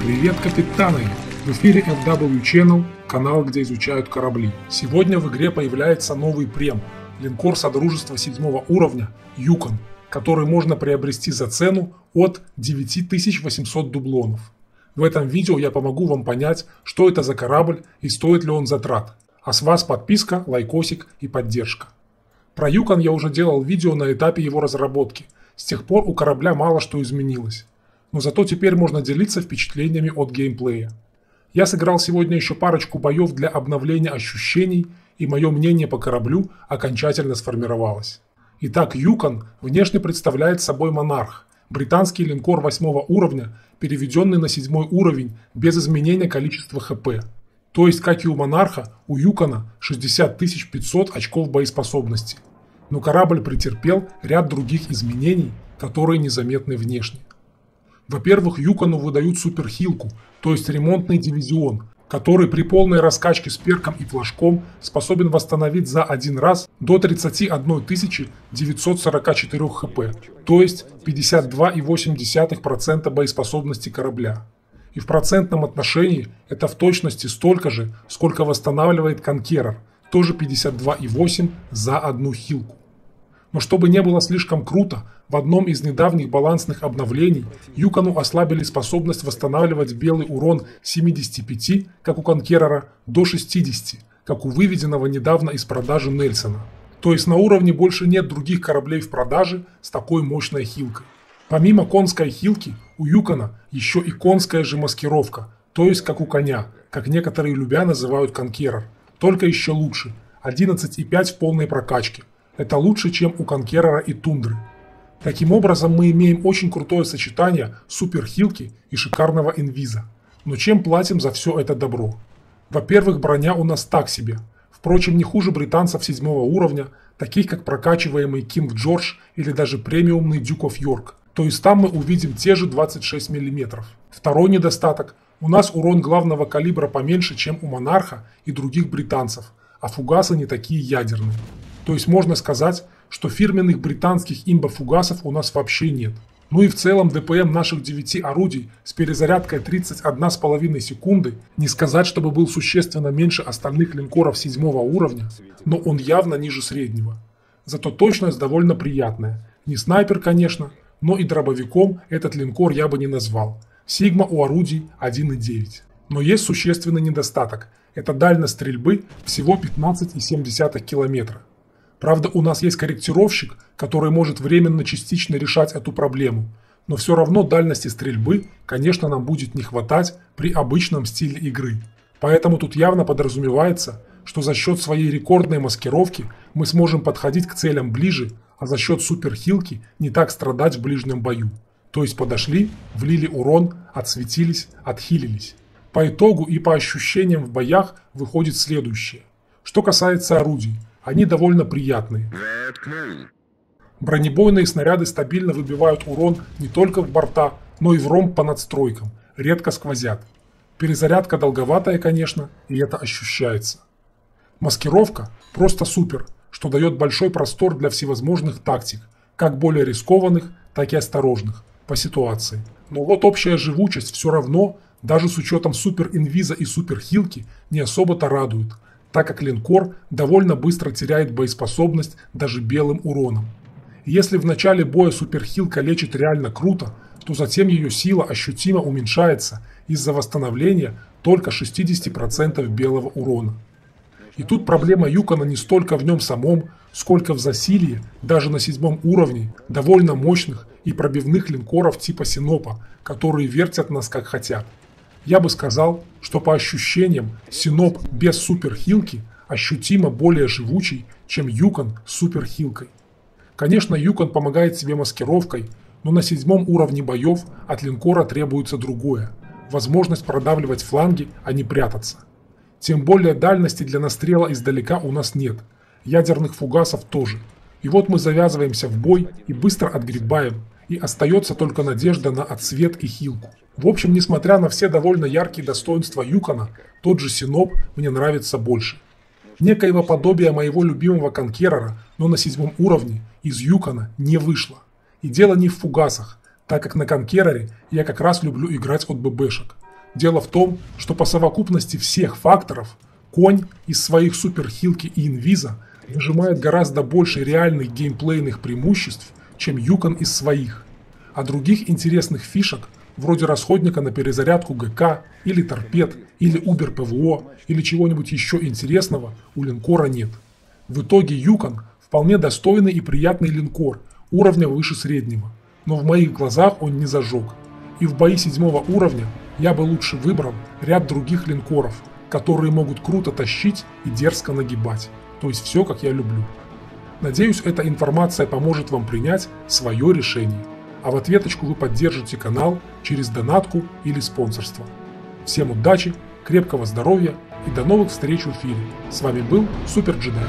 Привет, капитаны! В эфире FW Channel, канал, где изучают корабли. Сегодня в игре появляется новый прем – линкор Содружества 7 уровня Юкон, который можно приобрести за цену от 9800 дублонов. В этом видео я помогу вам понять, что это за корабль и стоит ли он затрат. А с вас подписка, лайкосик и поддержка. Про Юкон я уже делал видео на этапе его разработки. С тех пор у корабля мало что изменилось. Но зато теперь можно делиться впечатлениями от геймплея. Я сыграл сегодня еще парочку боев для обновления ощущений, и мое мнение по кораблю окончательно сформировалось. Итак, Юкон внешне представляет собой монарх, британский линкор 8 уровня, переведенный на 7 уровень без изменения количества ХП. То есть, как и у монарха, у Юкона 60 500 очков боеспособности. Но корабль претерпел ряд других изменений, которые незаметны внешне. Во-первых, Юкону выдают суперхилку, то есть ремонтный дивизион, который при полной раскачке с перком и флажком способен восстановить за один раз до 31 944 хп, то есть 52,8% боеспособности корабля. И в процентном отношении это в точности столько же, сколько восстанавливает Конкерер, тоже 52,8 за одну хилку. Но чтобы не было слишком круто, в одном из недавних балансных обновлений Юкону ослабили способность восстанавливать белый урон с 75, как у Конкерера, до 60, как у выведенного недавно из продажи Нельсона. То есть на уровне больше нет других кораблей в продаже с такой мощной хилкой. Помимо конской хилки, у Юкона еще и конская же маскировка, то есть как у коня, как некоторые любя называют конкерер, только еще лучше, 11,5 в полной прокачке. Это лучше, чем у конкерера и тундры. Таким образом, мы имеем очень крутое сочетание суперхилки и шикарного инвиза. Но чем платим за все это добро? Во-первых, броня у нас так себе. Впрочем, не хуже британцев седьмого уровня, таких как прокачиваемый Кинг Джордж или даже премиумный Duke of York. То есть там мы увидим те же 26 мм. Второй недостаток. У нас урон главного калибра поменьше, чем у Монарха и других британцев, а фугасы не такие ядерные. То есть можно сказать, что фирменных британских имбофугасов у нас вообще нет. Ну и в целом ДПМ наших 9 орудий с перезарядкой 31,5 секунды, не сказать, чтобы был существенно меньше остальных линкоров 7 уровня, но он явно ниже среднего. Зато точность довольно приятная. Не снайпер, конечно, но и дробовиком этот линкор я бы не назвал. Сигма у орудий 1,9. Но есть существенный недостаток. Это дальность стрельбы всего 15,7 километра. Правда, у нас есть корректировщик, который может временно частично решать эту проблему, но все равно дальности стрельбы, конечно, нам будет не хватать при обычном стиле игры. Поэтому тут явно подразумевается, что за счет своей рекордной маскировки мы сможем подходить к целям ближе, а за счет суперхилки не так страдать в ближнем бою. То есть подошли, влили урон, отсветились, отхилились. По итогу и по ощущениям в боях выходит следующее. Что касается орудий – они довольно приятные. Бронебойные снаряды стабильно выбивают урон не только в борта, но и в ромб по надстройкам, редко сквозят. Перезарядка долговатая, конечно, и это ощущается. Маскировка просто супер, что дает большой простор для всевозможных тактик, как более рискованных, так и осторожных, по ситуации. Но вот общая живучесть все равно, даже с учетом супер инвиза и супер хилки, не особо-то радует – так как линкор довольно быстро теряет боеспособность даже белым уроном. если в начале боя суперхилка лечит реально круто, то затем ее сила ощутимо уменьшается из-за восстановления только 60% белого урона. И тут проблема Юкона не столько в нем самом, сколько в засилии, даже на седьмом уровне, довольно мощных и пробивных линкоров типа Синопа, которые вертят нас как хотят. Я бы сказал, что по ощущениям Синоп без суперхилки ощутимо более живучий, чем Юкон с суперхилкой. Конечно, Юкон помогает себе маскировкой, но на седьмом уровне боев от линкора требуется другое – возможность продавливать фланги, а не прятаться. Тем более дальности для настрела издалека у нас нет, ядерных фугасов тоже. И вот мы завязываемся в бой и быстро отгребаем, и остается только надежда на отсвет и хилку. В общем, несмотря на все довольно яркие достоинства Юкона, тот же Синоп мне нравится больше. Некоего подобия моего любимого конкерера, но на седьмом уровне, из Юкона не вышло. И дело не в фугасах, так как на конкерере я как раз люблю играть от ББшек. Дело в том, что по совокупности всех факторов конь из своих суперхилки и инвиза выжимает гораздо больше реальных геймплейных преимуществ, чем Юкон из своих. А других интересных фишек, вроде расходника на перезарядку ГК, или торпед, или Убер ПВО, или чего-нибудь еще интересного, у линкора нет. В итоге Юкон вполне достойный и приятный линкор, уровня выше среднего. Но в моих глазах он не зажег. И в бои седьмого уровня я бы лучше выбрал ряд других линкоров, которые могут круто тащить и дерзко нагибать. То есть все, как я люблю. Надеюсь, эта информация поможет вам принять свое решение. А в ответочку вы поддержите канал через донатку или спонсорство. Всем удачи, крепкого здоровья и до новых встреч в эфире. С вами был Супер Джедай.